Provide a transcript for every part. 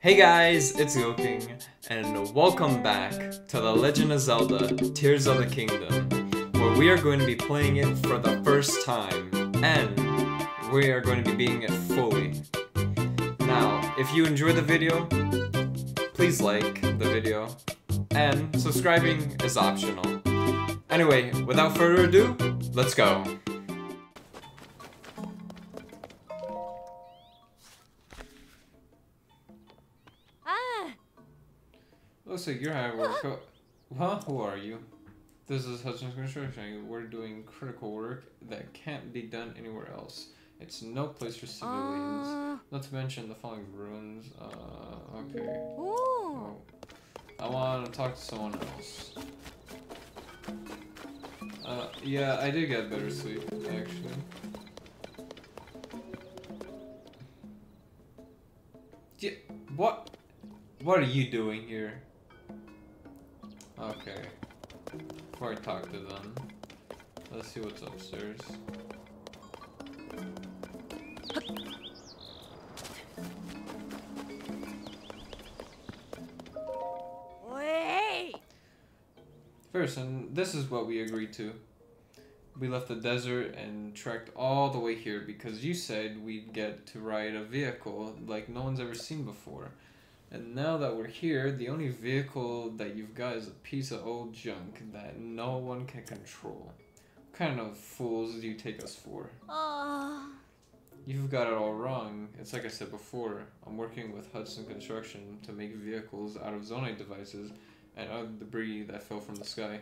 Hey guys, it's Yoking, and welcome back to The Legend of Zelda Tears of the Kingdom, where we are going to be playing it for the first time, and we are going to be beating it fully. Now, if you enjoyed the video, please like the video, and subscribing is optional. Anyway, without further ado, let's go. Looks like you're hard work. Co- huh? Who are you? This is Hudson's Construction. We're doing critical work that can't be done anywhere else. It's no place for civilians. uh, Not to mention the falling ruins. Uh, okay. ooh. Oh. I want to talk to someone else. Uh, yeah, I did get better sleep, actually. Yeah, what? What are you doing here? Okay. Before I talk to them, let's see what's upstairs. Wait. First, and this is what we agreed to. We left the desert and trekked all the way here because you said we'd get to ride a vehicle like no one's ever seen before. And now that we're here, the only vehicle that you've got is a piece of old junk that no one can control. What kind of fools do you take us for? Uh, You've got it all wrong. It's like I said before. I'm working with Hudson Construction to make vehicles out of Zonai devices and other debris that fell from the sky.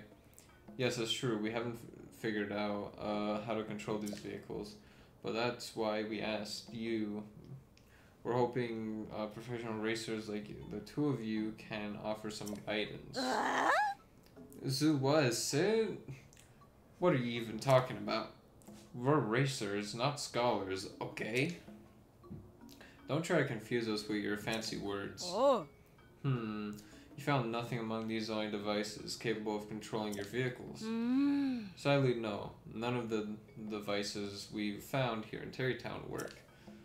Yes, that's true. We haven't figured out uh, how to control these vehicles, but that's why we asked you. We're hoping uh, professional racers like the two of you can offer some guidance. uh, Zoo was Sid. What are you even talking about? We're racers, not scholars, okay? Don't try to confuse us with your fancy words. oh. Hmm. You found nothing among these only devices capable of controlling your vehicles. Mm. Sadly, no. None of the devices we've found here in Tarrey Town work.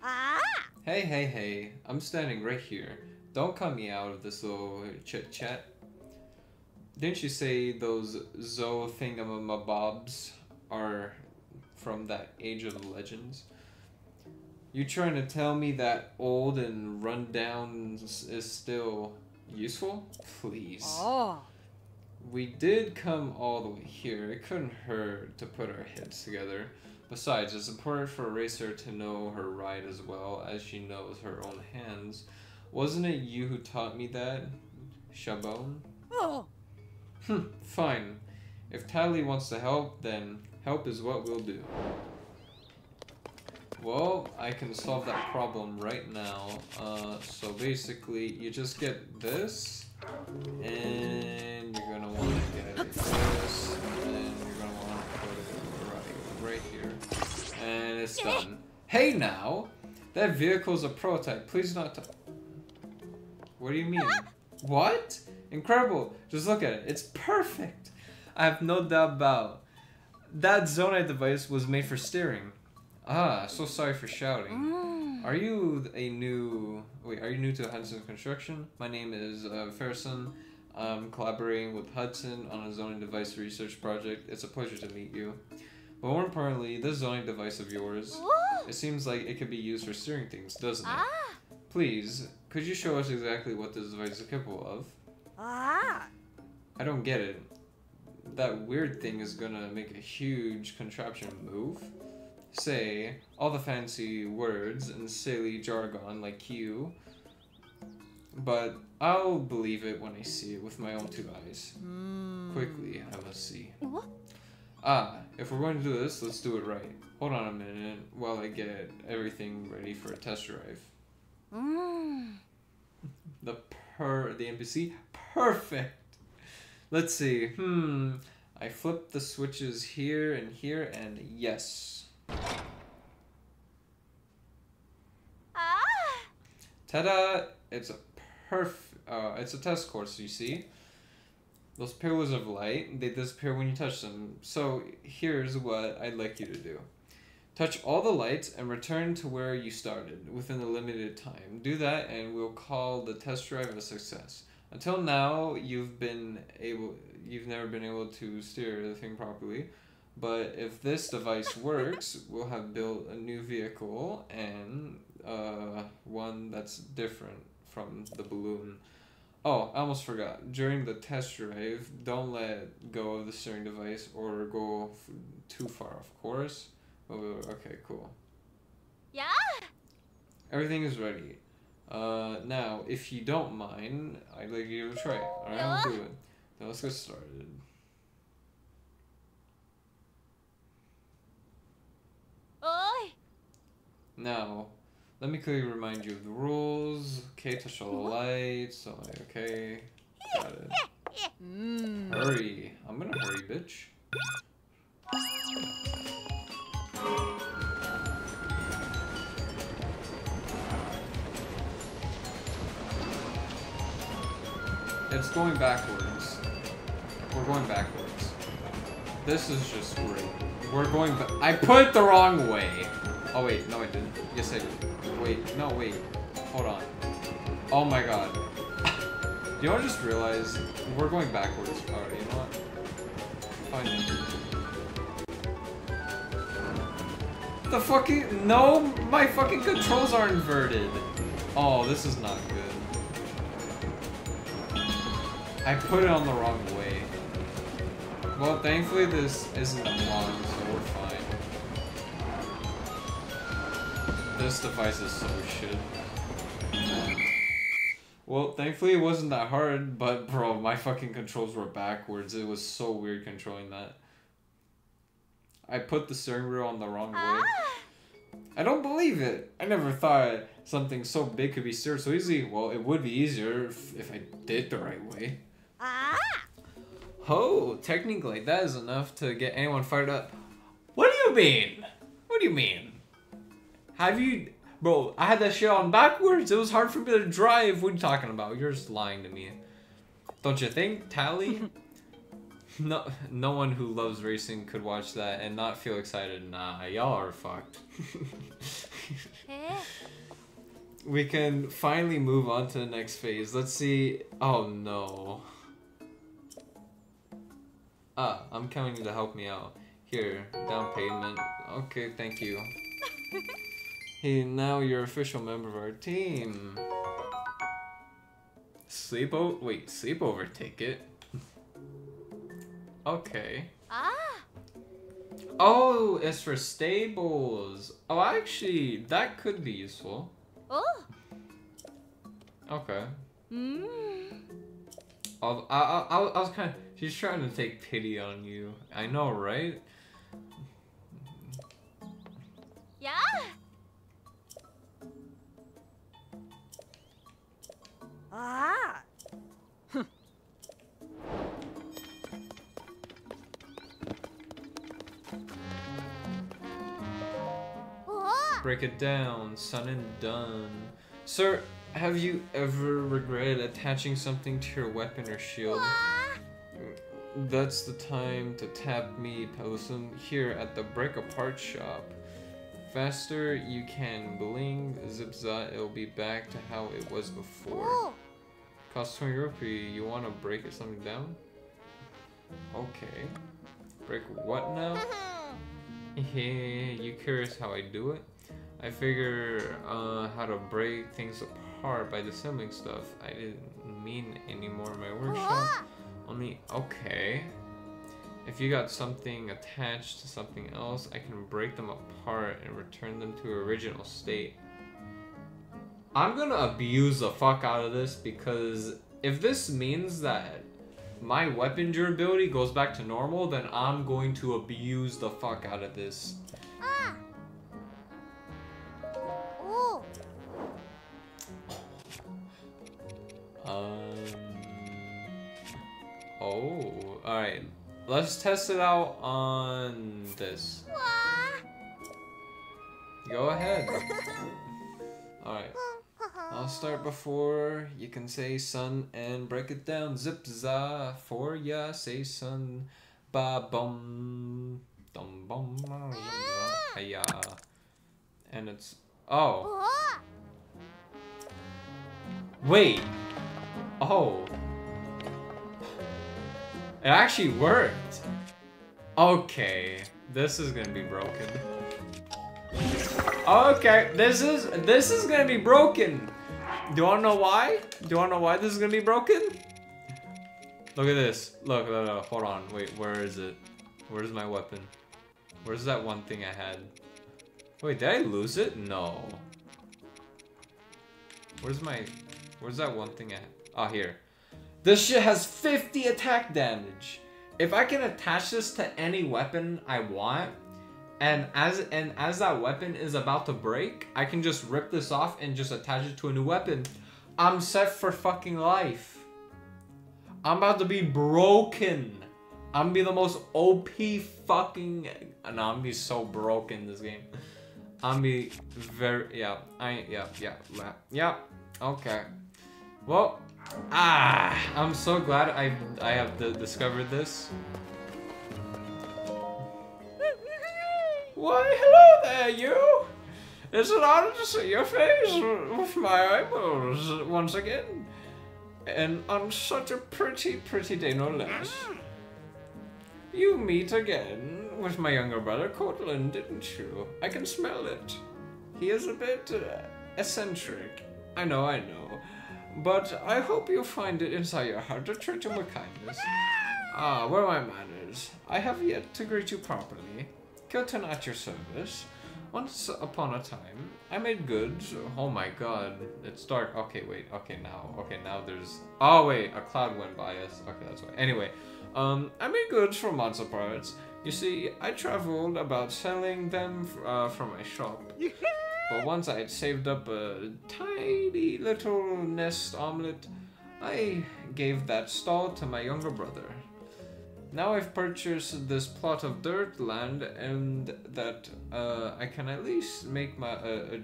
Ah. Hey, hey, hey. I'm standing right here. Don't cut me out of this little chit chat. Didn't you say those Zo thingamabobs are from that Age of Legends? You trying to tell me that old and run down is still useful? Please. Oh. We did come all the way here. It couldn't hurt to put our heads together. Besides, it's important for a racer to know her ride as well as she knows her own hands. Wasn't it you who taught me that, Shabone? Oh. Hmm, fine. If Tally wants to help, then help is what we'll do. Well, I can solve that problem right now. Uh, so basically, you just get this, and you're gonna want to get this, and it's done. Hey now, that vehicle's a prototype. Please not. T- what do you mean? What? Incredible! Just look at it. It's perfect. I have no doubt about. That Zonai device was made for steering. Ah, so sorry for shouting. Mm. Are you a new wait? Are you new to Hudson Construction? My name is uh, Ferguson. I'm collaborating with Hudson on a Zonai device research project. It's a pleasure to meet you. But more importantly, this Zonai device of yours, Ooh. it seems like it could be used for steering things, doesn't it? Ah. Please, could you show us exactly what this device is capable of? Ah. I don't get it. That weird thing is gonna make a huge contraption move. Say all the fancy words and silly jargon like you. But I'll believe it when I see it with my own two eyes. Mm. Quickly, I must see. What? Ah, if we're going to do this, let's do it right. Hold on a minute while I get everything ready for a test drive. Mm. The per the NPC perfect. Let's see. Hmm. I flip the switches here and here and yes. Ah. Ta-da! It's a perf. Uh, it's a test course. You see. Those pillars of light, they disappear when you touch them. So here's what I'd like you to do. Touch all the lights and return to where you started within a limited time. Do that and we'll call the test drive a success. Until now, you've been able you've never been able to steer the thing properly. But if this device works, we'll have built a new vehicle and uh, one that's different from the balloon. Oh, I almost forgot. During the test drive, don't let go of the steering device or go f- too far off course. Oh, okay, cool. Yeah. Everything is ready. Uh, now, if you don't mind, I'd like you to try it. Alright, I'll do it. Now let's get started. Oi. Now, let me quickly remind you of the rules. Okay, touch all the lights. So, like, okay, got it. Mmm. Hurry. I'm gonna hurry, bitch. It's going backwards. We're going backwards. This is just great. We're going I put it the wrong way. Oh wait, no I didn't. Yes I did. Wait, no wait. Hold on. Oh my god. you know I just realized? We're going backwards. Alright, you know what? Fine. The fucking no, my fucking controls are inverted. Oh, this is not good. I put it on the wrong way. Well, thankfully this isn't long, This device is so shit. Well, thankfully it wasn't that hard, but bro, my fucking controls were backwards. It was so weird controlling that. I put the steering wheel on the wrong way. Ah. I don't believe it. I never thought something so big could be steered so easily. Well, it would be easier if, if I did the right way. Ah. Oh, technically, that is enough to get anyone fired up. What do you mean? What do you mean? Have you. Bro, I had that shit on backwards. It was hard for me to drive. What are you talking about? You're just lying to me. Don't you think, Tally? no, no one who loves racing could watch that and not feel excited. Nah, y'all are fucked. We can finally move on to the next phase. Let's see. Oh no. Ah, I'm counting you to help me out. Here, down payment. Okay, thank you. hey, now you're official member of our team. Sleepover? Wait, sleepover ticket? okay. Ah. Oh, it's for stables. Oh, actually, that could be useful. Oh. Okay. Mmm. I, I, I, I was kind of. She's trying to take pity on you. I know, right? Yeah. Ah. Oh. Break it down, son and done. Sir, have you ever regretted attaching something to your weapon or shield? Ah. That's the time to tap me, Pelusum, here at the Break Apart shop. Faster you can bling, zip zipza, it'll be back to how it was before. Cost 20 rupee, you want to break it something down? Okay. Break what now? you curious how I do it? I figure uh, how to break things apart by dissembling stuff. I didn't mean any more in my workshop. Ah. Only okay. If you got something attached to something else, I can break them apart and return them to original state. I'm gonna abuse the fuck out of this because if this means that my weapon durability goes back to normal, then I'm going to abuse the fuck out of this. Ah. Oh. Um. Oh, alright. Let's test it out on this. Go ahead. Alright. I'll start before you can say sun and break it down. Zip za for ya say sun ba bum. Dum bum. Hiya. And it's oh Oh. wait. Oh. It actually worked. Okay, this is gonna be broken. Okay, this is this is gonna be broken. Do you wanna know why? Do you wanna know why this is gonna be broken? Look at this. Look, look, look, hold on. Wait, where is it? Where's my weapon? Where's that one thing I had? Wait, did I lose it? No. Where's my... Where's that one thing I had? Oh, here. This shit has 50 attack damage. If I can attach this to any weapon I want, and as and as that weapon is about to break, I can just rip this off and just attach it to a new weapon. I'm set for fucking life. I'm about to be broken. I'm gonna be the most OP fucking. No, I'm gonna be so broken this game. I'm gonna be very. Yeah, I. Yeah, yeah, yeah. Okay. Well, ah, I'm so glad I I have discovered this. Why, hello there, you! It's an honor to see your face with my eyeballs once again. And on such a pretty, pretty day, no less. You meet again with my younger brother, Koltin, didn't you? I can smell it. He is a bit uh, eccentric. I know, I know. But I hope you find it inside your heart to treat him with kindness. Ah, where are my manners? I have yet to greet you properly. Kilton at your service. Once upon a time, I made goods. Oh my god, it's dark. Okay, wait. Okay, now. Okay, now there's. Oh wait, a cloud went by us. Okay, that's why. Anyway, um, I made goods from monster parts. You see, I traveled about selling them uh, from my shop. But once I had saved up a tiny little nest omelet, I gave that stall to my younger brother. Now I've purchased this plot of dirt land, and that uh, I can at least make my uh, uh,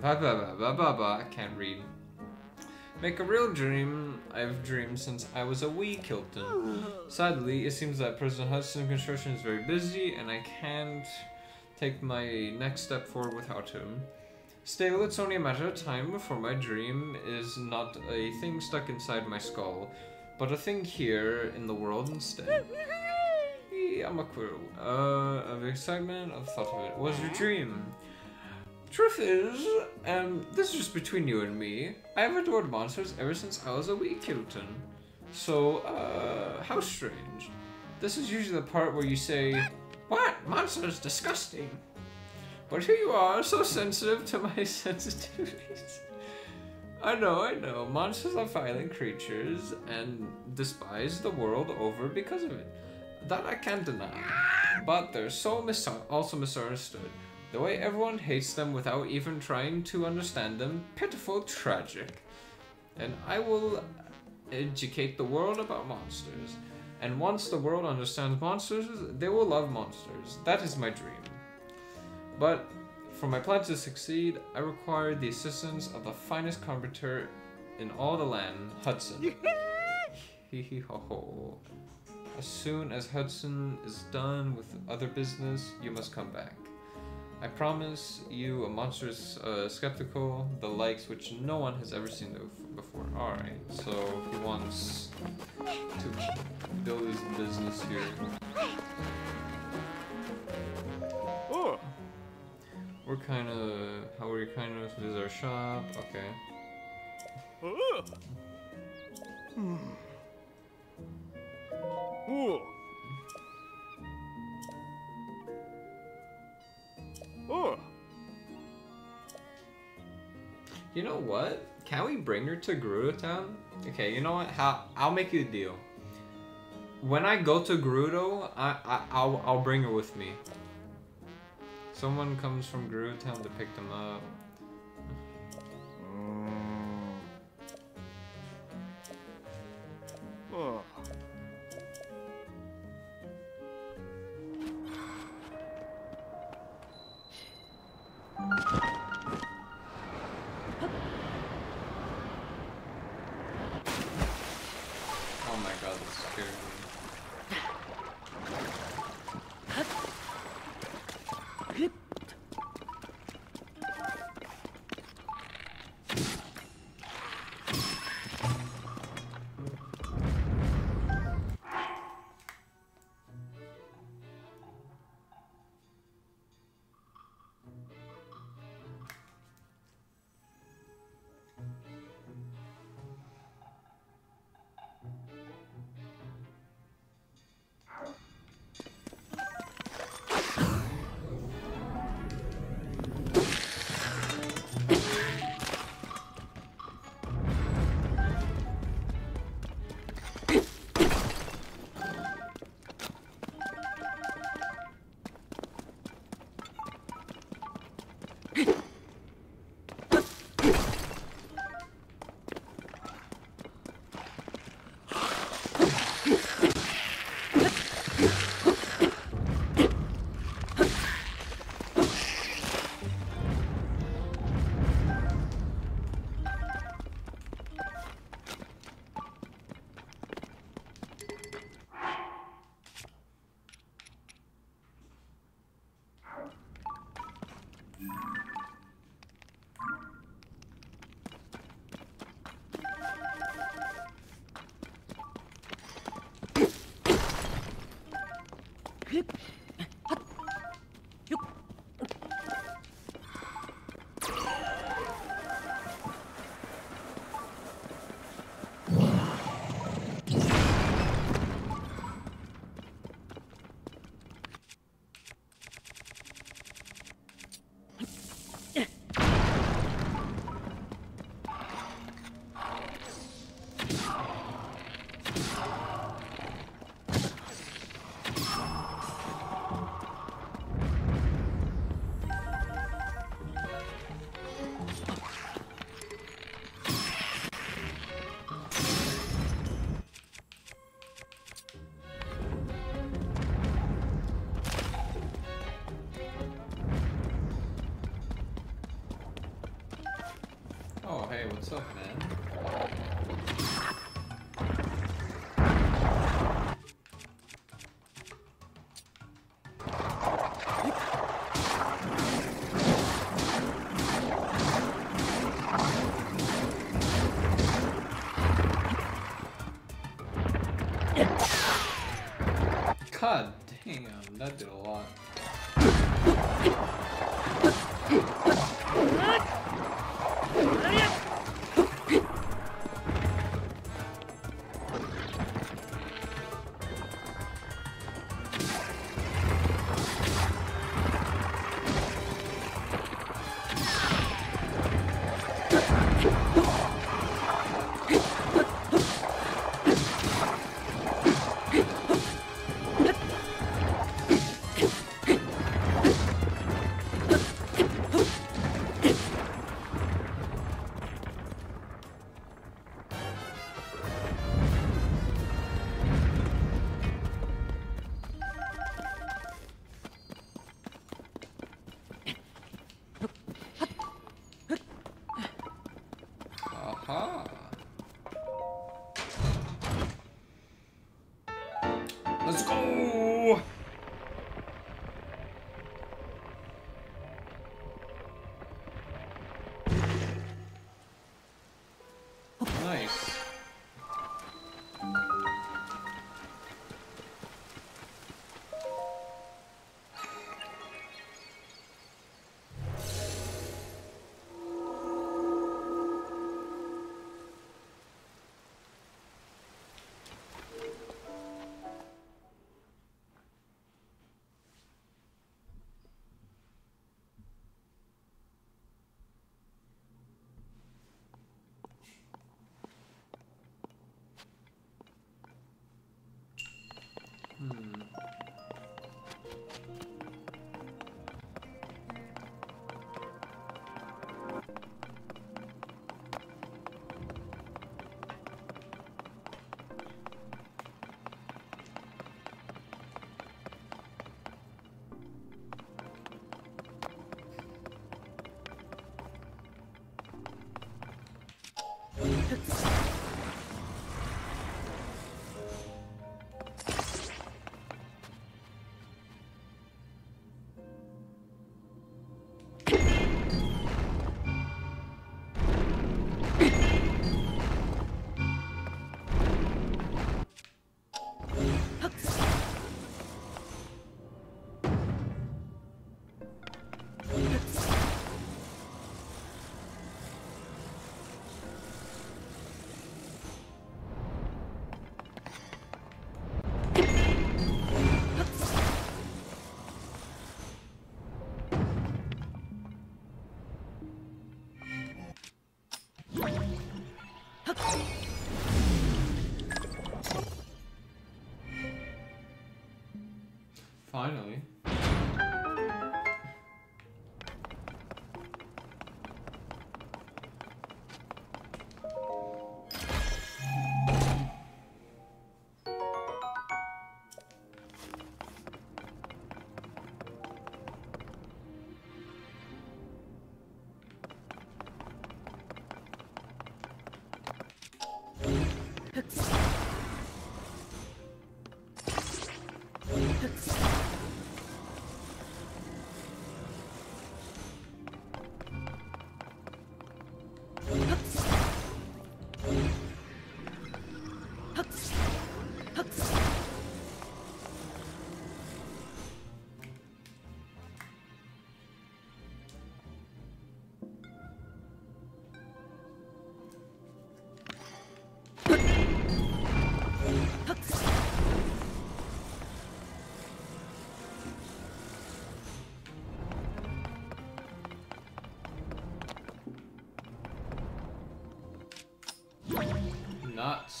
blah, blah, blah, blah, blah, I can't read. Make a real dream I've dreamed since I was a wee Kilton. Sadly, it seems that President Hudson construction is very busy, and I can't take my next step forward without him. Still, it's only a matter of time before my dream is not a thing stuck inside my skull, but a thing here in the world instead. I'm a uh, of excitement of thought of it. Was your dream? Truth is, and this is just between you and me, I've adored monsters ever since I was a wee Kilton. So, uh, how strange. This is usually the part where you say, What? Monsters disgusting. But here you are, so sensitive to my sensitivities. I know, I know. Monsters are violent creatures and despise the world over because of it. That I can't deny. But they're so mis- also misunderstood. The way everyone hates them without even trying to understand them, pitiful, tragic. And I will educate the world about monsters. And once the world understands monsters, they will love monsters. That is my dream. But for my plan to succeed, I require the assistance of the finest carpenter in all the land, Hudson. Hee hee ho ho. As soon as Hudson is done with other business, you must come back. I promise you a monstrous uh, skeptical, the likes which no one has ever seen before. Alright, so he wants to build his business here. We're kind of, how are you kind of visit our shop? Okay. You know what? Can we bring her to Gerudo Town? Okay, you know what? How I'll make you a deal. When I go to Gerudo, I, I I'll I'll bring her with me. Someone comes from Gerudo Town to pick them up. Oh. Oh my god, that scared me. What's up, man?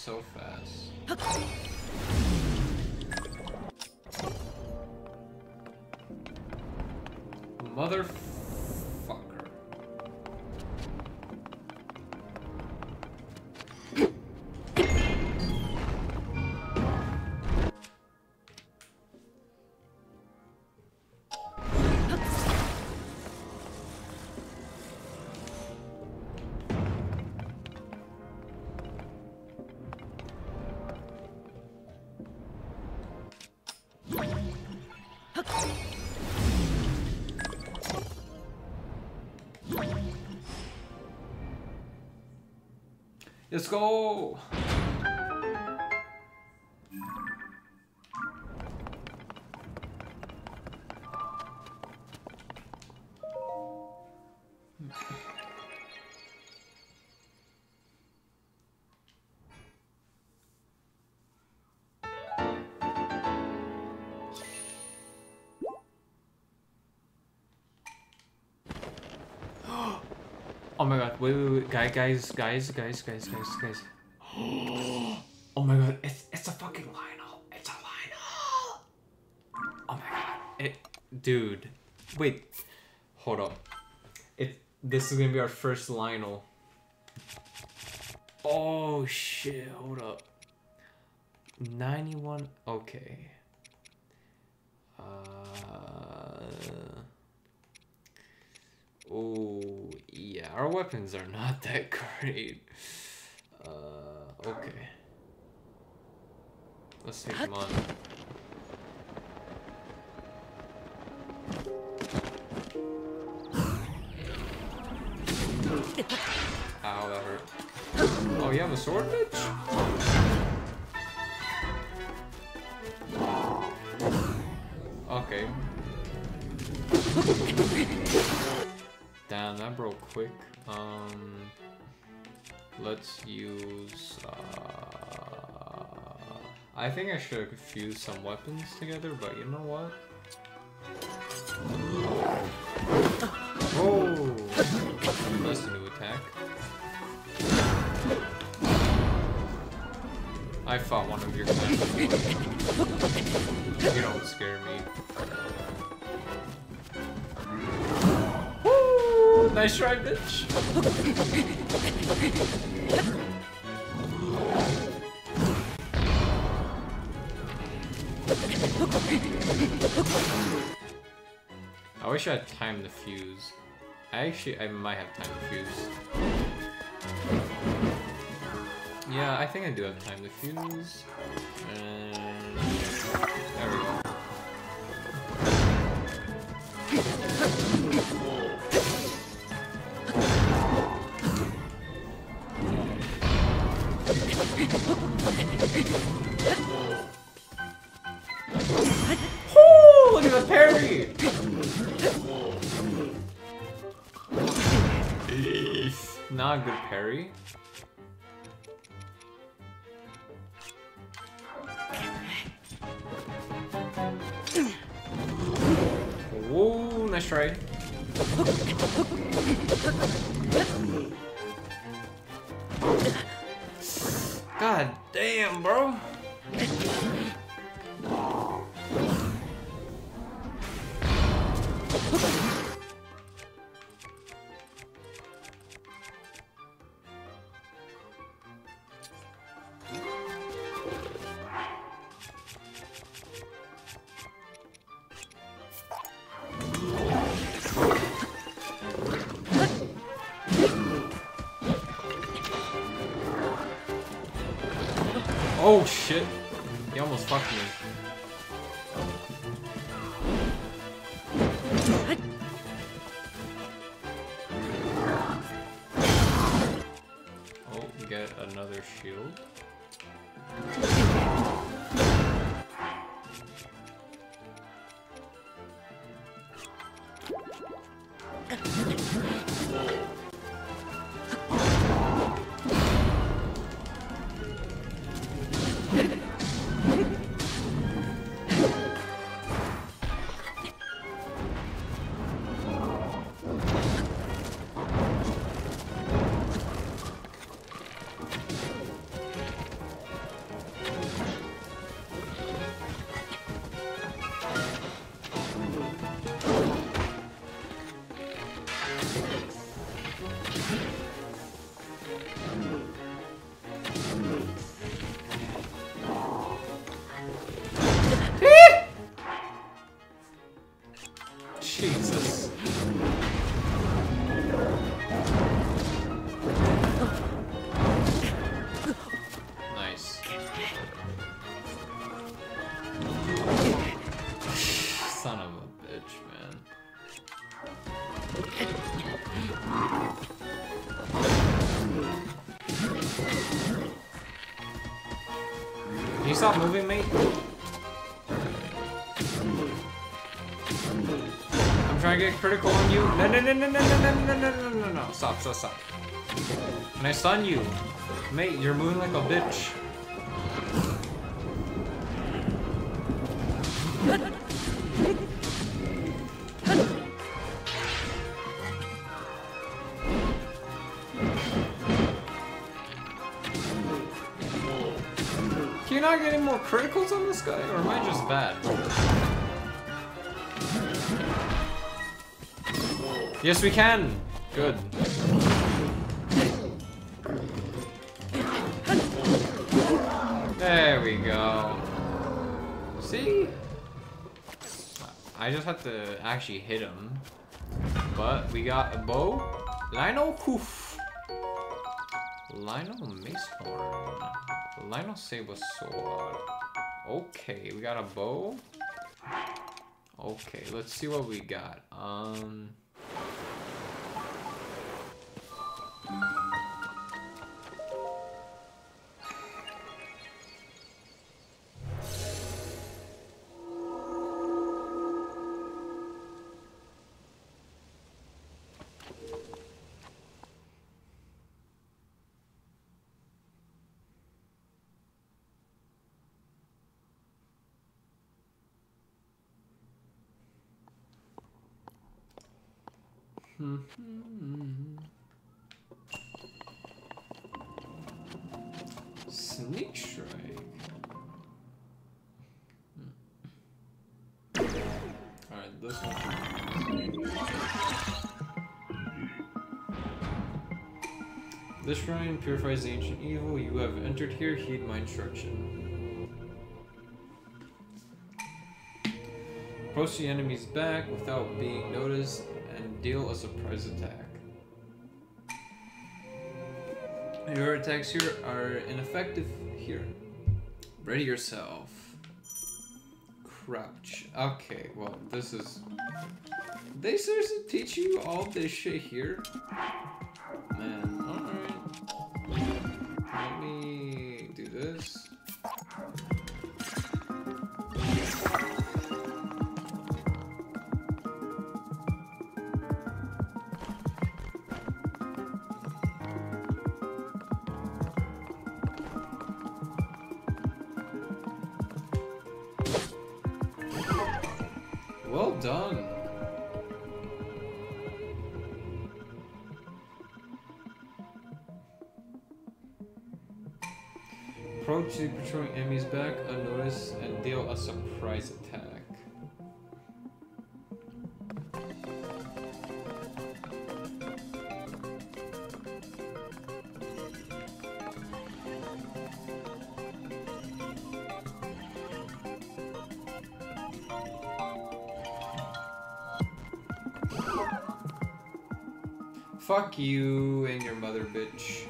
So fast. Motherfucker. Let's go! Guys, guys, guys, guys, guys, guys. Oh my god, it's it's a fucking Lynel. It's a Lynel. Oh my god, it, dude. Wait, hold up. It this is gonna be our first Lynel. Oh shit, hold up. 91, okay. Uh. Oh, yeah, our weapons are not that great. Uh, okay. Let's take them on. Ow, that hurt. Oh, you have a sword, bitch? Okay. Damn, that broke quick. Um, let's use. Uh, I think I should fuse some weapons together, but you know what? Oh, that's a new attack. I fought one of your guys. You don't scare me. Nice try, bitch. I wish I had time to fuse. I actually, I might have time to fuse. Yeah, I think I do have time to fuse. And there we go. Not a good parry. Whoa, nice try. God damn, bro. Moving, mate? I'm trying to get critical on you. No, no, no, no, no, no, no, no, no, no, no, no. Stop, stop, stop. Can I stun you? Mate, you're moving like a bitch. Guy, or am I just bad? Yes, we can. Good. There we go. See? I just have to actually hit him. But we got a bow. Lynel Hoof. Lynel Mace Horn. Lynel Saber Sword. Okay, we got a bow. Okay, let's see what we got. Um. Sneak strike. Alright, this one. This shrine purifies the ancient evil. You have entered here, heed my instruction. Approach the enemy's back without being noticed and deal a surprise attack. Your attacks here are ineffective here. Ready yourself. Crouch. Okay, well, this is... They seriously teach you all this shit here? Man, Patrolling enemy's back unnoticed and deal a surprise attack. Fuck you and your mother, bitch.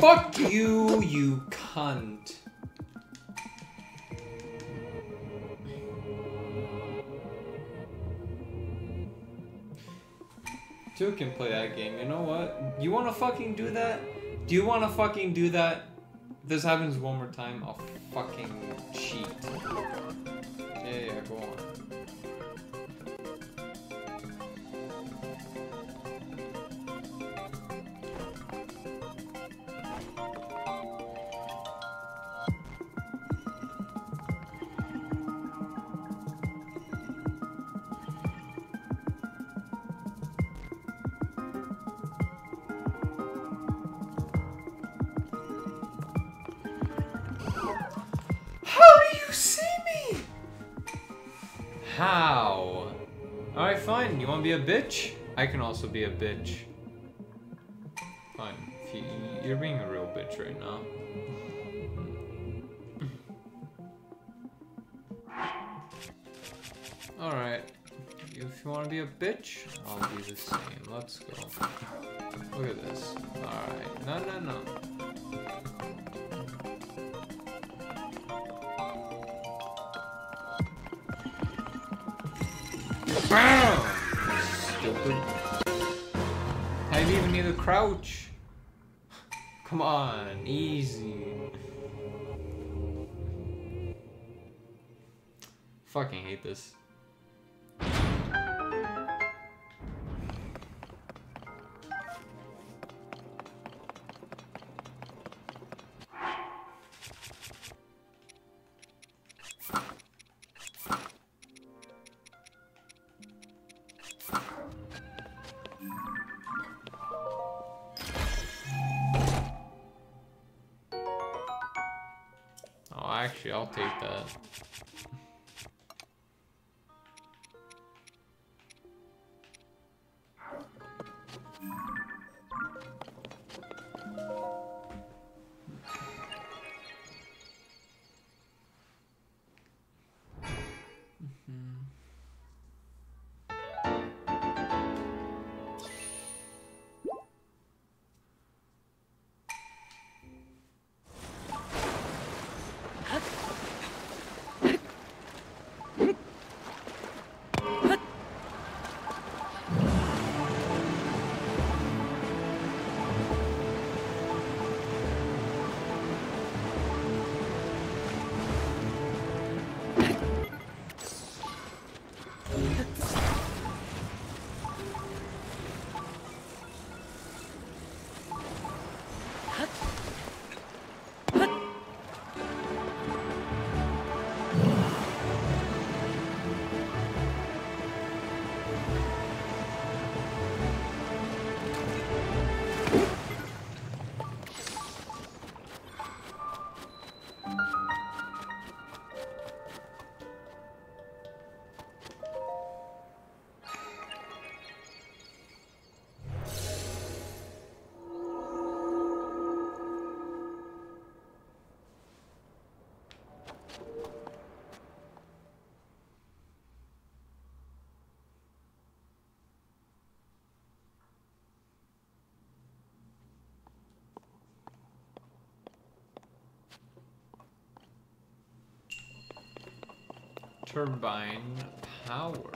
Fuck you, you cunt. Two can play that game. You know what? You wanna fucking do that? Do you wanna fucking do that? If this happens one more time, I'll fucking cheat. Yeah, yeah, go on. Also be a bitch. Fine. You're being a real bitch right now. Alright. If you want to be a bitch, I'll be the same. Let's go. Look at this. Alright. No, no, no. Didn't even need to crouch. Come on, easy. Fucking hate this. Take that. Turbine power.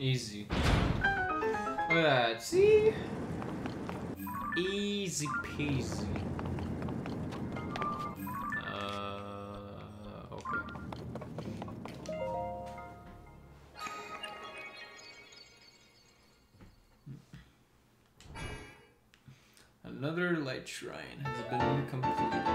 Easy. Look at that. See? Easy peasy. Uh, okay. Another light shrine has been completed.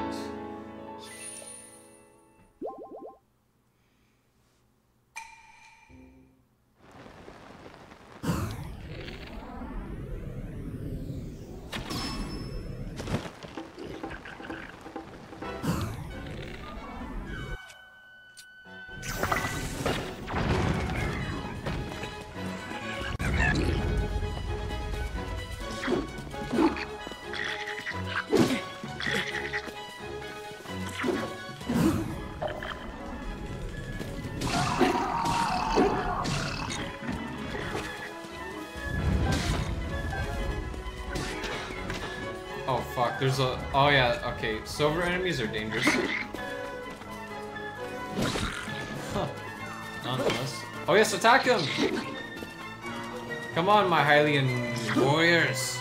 Oh yeah, okay. Silver enemies are dangerous. Huh. Nonetheless. Oh yes, attack him! Come on, my Hylian warriors!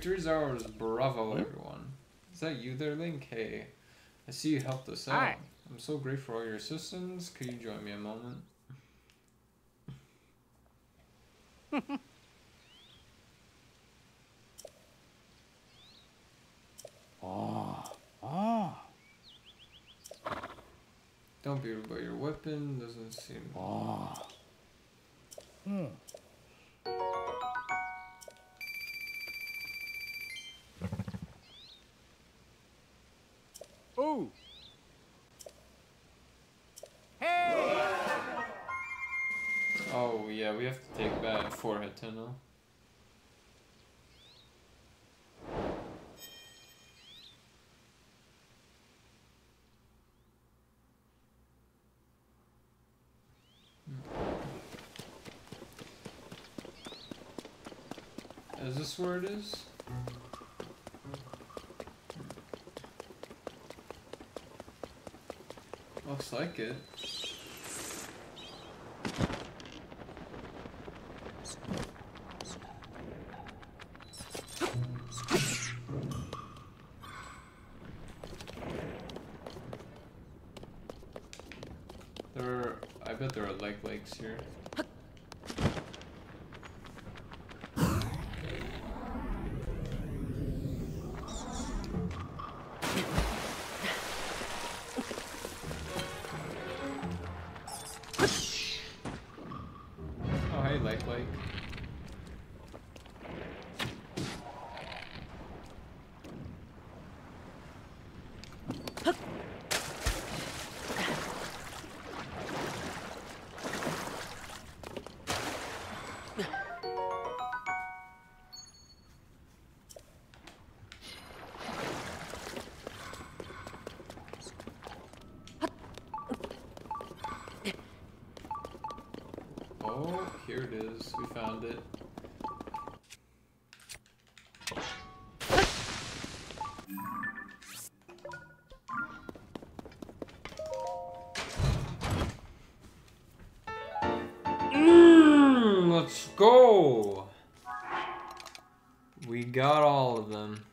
Victory's ours, bravo everyone. Is that you there, Link? Hey, I see you helped us out. Hi. I'm so grateful for all your assistance. Could you join me a moment? Oh. Oh. Don't be rude about your weapon. Doesn't seem. Oh. Hmm. Oh. Hey. Oh yeah, we have to take that forehead tunnel. Is this where it is? Looks like it. There are, I bet there are leg lakes here. Oh, here it is. We found it. Mm, let's go. We got all of them.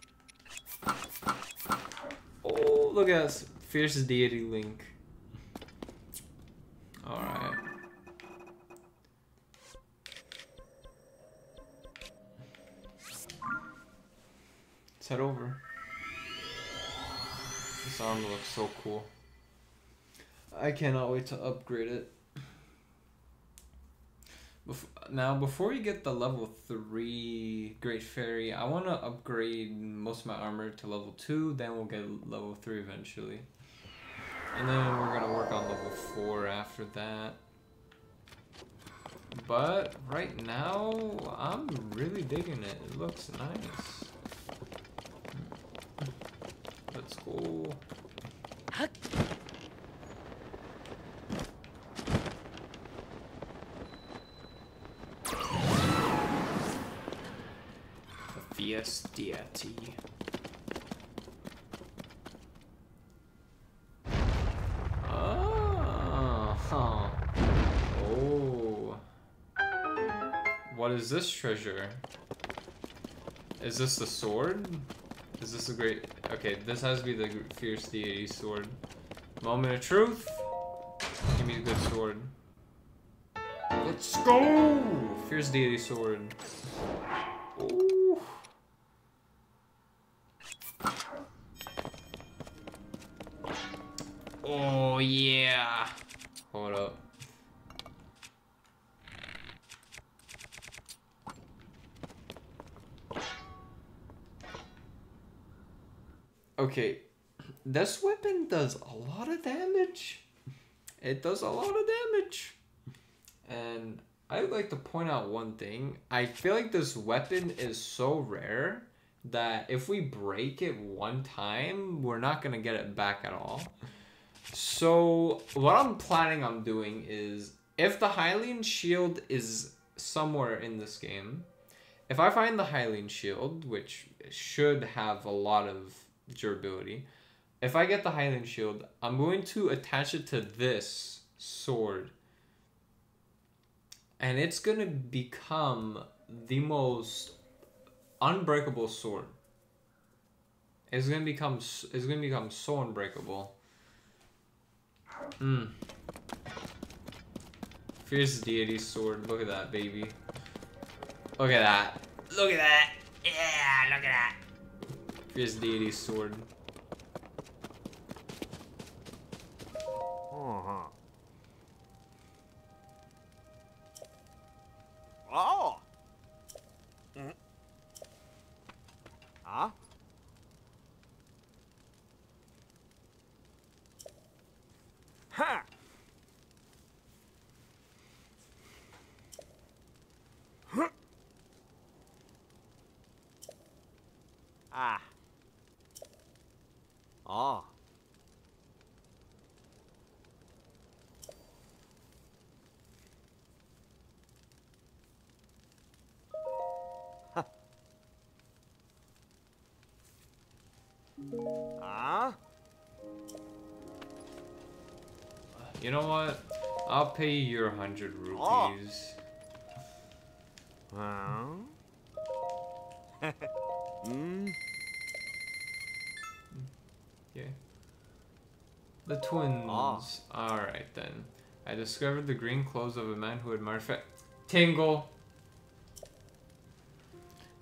Oh, look at us. Fierce deity link. So cool. I cannot wait to upgrade it. Now, before we get the level 3 Great Fairy, I want to upgrade most of my armor to level 2, then we'll get level 3 eventually. And then we're gonna work on level 4 after that. But right now, I'm really digging it. It looks nice. Let's go. The Fierce Deity. Oh. Ah. Oh. What is this treasure? Is this the sword? Is this a great... Okay, this has to be the fierce deity sword. Moment of truth. Give me a good sword. Let's go! Fierce deity sword. Okay, this weapon does a lot of damage. It does a lot of damage. And I would like to point out one thing. I feel like this weapon is so rare that if we break it one time, we're not gonna get it back at all. So what I'm planning on doing is if the Hylian shield is somewhere in this game, if I find the Hylian shield, which should have a lot of durability, if I get the Hylian shield, I'm going to attach it to this sword. And it's gonna become the most unbreakable sword. It's gonna become it's gonna become so unbreakable. Mm. Fierce deity sword. Look at that, baby. Look at that. Look at that. Yeah, look at that. Fierce deity sword. Uh-huh. Oh. Mm. Huh? Ha. Huh. Ah. Oh. Ah? You know what? I'll pay you your hundred rupees. Huh? Okay. The twins. Ah. Alright then. I discovered the green clothes of a man who admired fa- Tingle!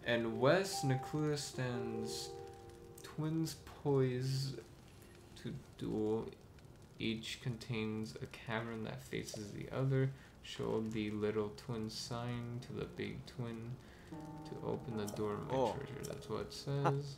And west Necluda stands twins poised to duel. Each contains a cavern that faces the other. Show the little twin sign to the big twin to open the door of my Oh. treasure. That's what it says.